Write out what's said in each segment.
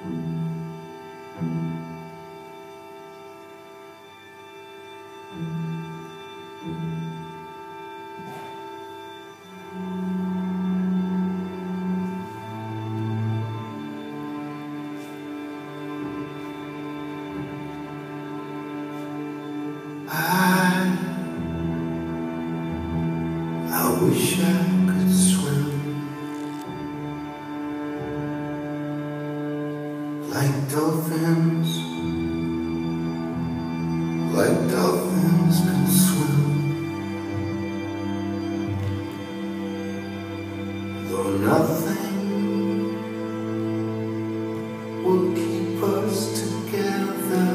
I, I wish I like dolphins, like dolphins can swim. Though nothing will keep us together.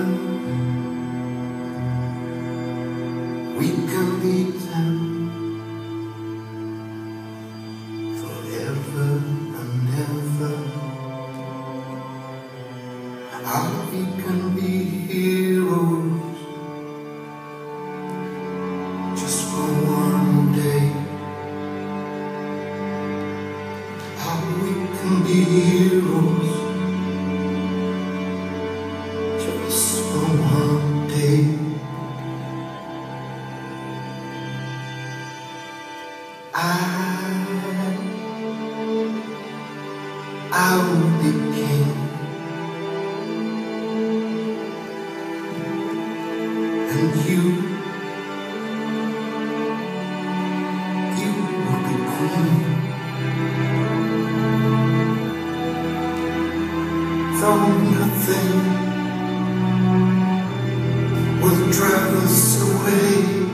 We can beat them How we can be heroes just for one day. How we can be heroes just for one day. I, Though nothing will drive us away.